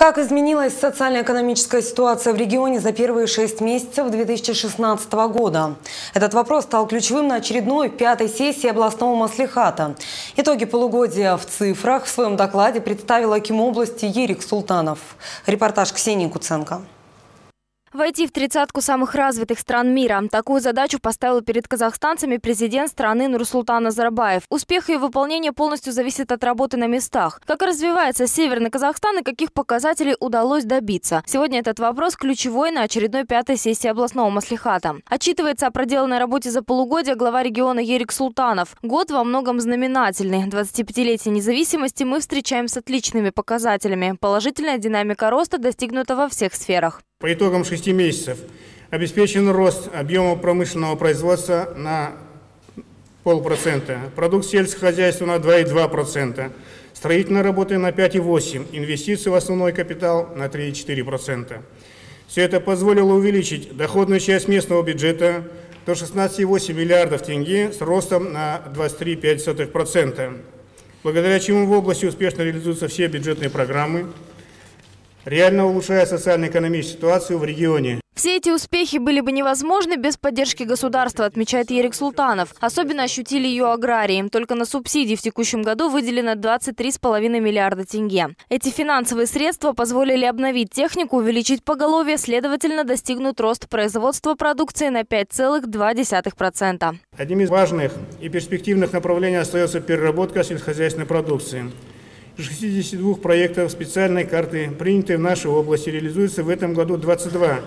Как изменилась социально-экономическая ситуация в регионе за первые шесть месяцев 2016 года? Этот вопрос стал ключевым на очередной пятой сессии областного маслихата. Итоги полугодия в цифрах в своем докладе представил Аким области Ерик Султанов. Репортаж Ксении Куценко. Войти в тридцатку самых развитых стран мира. Такую задачу поставил перед казахстанцами президент страны Нурсултан Назарбаев. Успех ее выполнения полностью зависит от работы на местах. Как развивается Северный Казахстан и каких показателей удалось добиться? Сегодня этот вопрос ключевой на очередной пятой сессии областного маслихата. Отчитывается о проделанной работе за полугодие глава региона Ерик Султанов. Год во многом знаменательный. 25-летие независимости мы встречаем с отличными показателями. Положительная динамика роста достигнута во всех сферах. По итогам шести месяцев обеспечен рост объема промышленного производства на полпроцента, продукт сельского хозяйства на 2,2%, строительные работы на 5,8%, инвестиции в основной капитал на 3,4%. Все это позволило увеличить доходную часть местного бюджета до 16,8 миллиардов тенге с ростом на 23,5%, благодаря чему в области успешно реализуются все бюджетные программы, реально улучшая социально-экономическую ситуацию в регионе. Все эти успехи были бы невозможны без поддержки государства, отмечает Ерик Султанов. Особенно ощутили ее аграрии. Только на субсидии в текущем году выделено 23,5 миллиарда тенге. Эти финансовые средства позволили обновить технику, увеличить поголовье, следовательно, достигнут рост производства продукции на 5,2%. Одним из важных и перспективных направлений остается переработка сельскохозяйственной продукции. 62 проектов специальной карты, принятые в нашей области, реализуется в этом году 22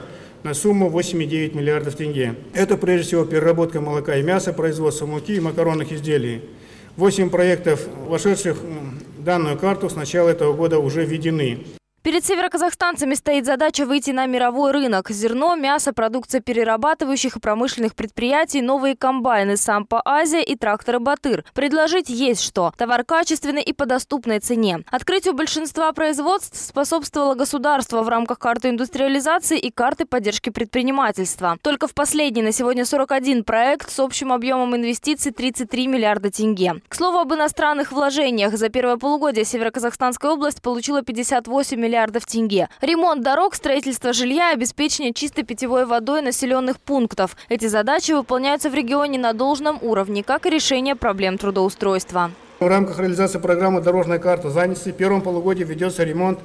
на сумму 8,9 миллиардов тенге. Это прежде всего переработка молока и мяса, производство муки и макаронных изделий. Восемь проектов, вошедших в данную карту, с начала этого года уже введены. Перед североказахстанцами стоит задача выйти на мировой рынок. Зерно, мясо, продукция перерабатывающих и промышленных предприятий, новые комбайны «Сампа Азия» и тракторы «Батыр». Предложить есть что. Товар качественный и по доступной цене. Открытию большинства производств способствовало государство в рамках карты индустриализации и карты поддержки предпринимательства. Только в последний на сегодня 41 проект с общим объемом инвестиций 33 миллиарда тенге. К слову об иностранных вложениях. За первое полугодие Североказахстанская область получила 58 миллиардов миллиардов тенге. Ремонт дорог, строительство жилья, обеспечение чистой питьевой водой населенных пунктов. Эти задачи выполняются в регионе на должном уровне, как и решение проблем трудоустройства. В рамках реализации программы «Дорожная карта занятости» в первом полугодии ведется ремонт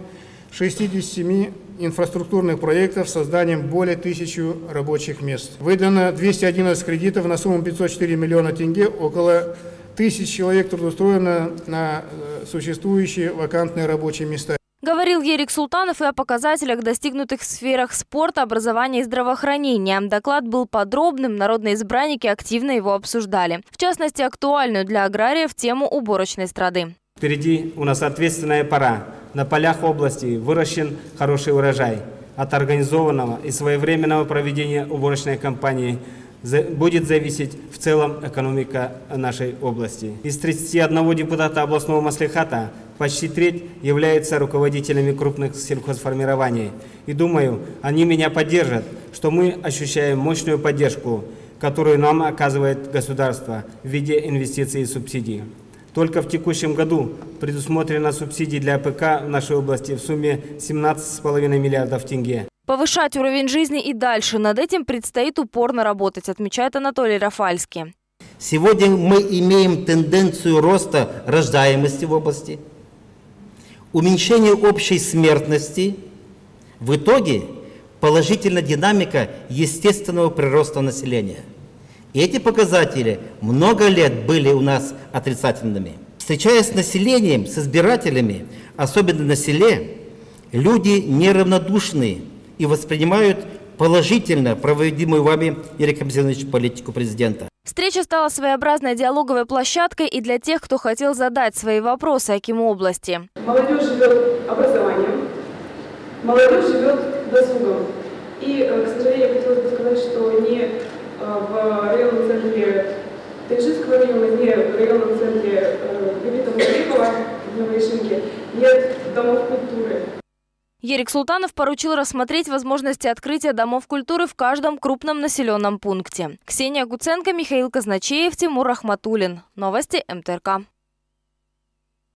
67 инфраструктурных проектов с созданием более тысячи рабочих мест. Выдано 211 кредитов на сумму 504 миллиона тенге, около тысяч человек трудоустроено на э, существующие вакантные рабочие места. Говорил Ерик Султанов и о показателях, достигнутых в сферах спорта, образования и здравоохранения. Доклад был подробным, народные избранники активно его обсуждали. В частности, актуальную для аграриев тему уборочной страды. Впереди у нас ответственная пора. На полях области выращен хороший урожай. От организованного и своевременного проведения уборочной кампании будет зависеть в целом экономика нашей области. Из 31 депутата областного маслихата почти треть является руководителями крупных сельхозформирований. И думаю, они меня поддержат, что мы ощущаем мощную поддержку, которую нам оказывает государство в виде инвестиций и субсидий. Только в текущем году предусмотрено субсидии для АПК в нашей области в сумме 17,5 миллиардов тенге. Повышать уровень жизни и дальше. Над этим предстоит упорно работать, отмечает Анатолий Рафальский. Сегодня мы имеем тенденцию роста рождаемости в области – уменьшение общей смертности, в итоге положительная динамика естественного прироста населения. И эти показатели много лет были у нас отрицательными. Встречаясь с населением, с избирателями, особенно на селе, люди неравнодушны и воспринимают положительно проводимую вами, Ирик Александрович, политику президента. Встреча стала своеобразной диалоговой площадкой и для тех, кто хотел задать свои вопросы Акиму области. Молодежь живет образованием, молодежь живет досугом. И, э, к сожалению, хотелось бы сказать, что не э, в районном центре Теншинского района, не в районном центре Габита э, в Новоишинке нет домов культуры. Ерик Султанов поручил рассмотреть возможности открытия домов культуры в каждом крупном населенном пункте. Ксения Гуценко, Михаил Казначеев, Тимур Рахматулин. Новости МТРК.